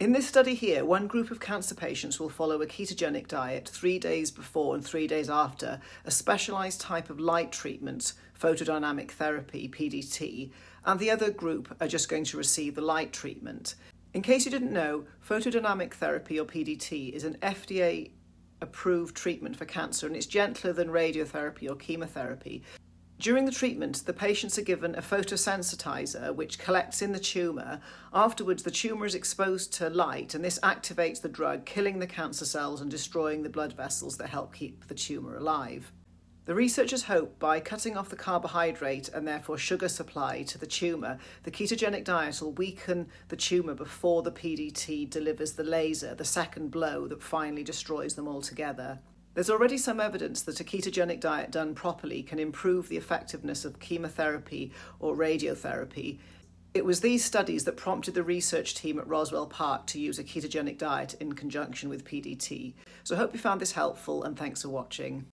In this study here, one group of cancer patients will follow a ketogenic diet three days before and three days after a specialised type of light treatment, photodynamic therapy, PDT, and the other group are just going to receive the light treatment. In case you didn't know, photodynamic therapy or PDT is an FDA approved treatment for cancer and it's gentler than radiotherapy or chemotherapy. During the treatment, the patients are given a photosensitizer which collects in the tumour. Afterwards, the tumour is exposed to light and this activates the drug, killing the cancer cells and destroying the blood vessels that help keep the tumour alive. The researchers hope by cutting off the carbohydrate and therefore sugar supply to the tumour, the ketogenic diet will weaken the tumour before the PDT delivers the laser, the second blow that finally destroys them altogether. There's already some evidence that a ketogenic diet done properly can improve the effectiveness of chemotherapy or radiotherapy. It was these studies that prompted the research team at Roswell Park to use a ketogenic diet in conjunction with PDT. So I hope you found this helpful and thanks for watching.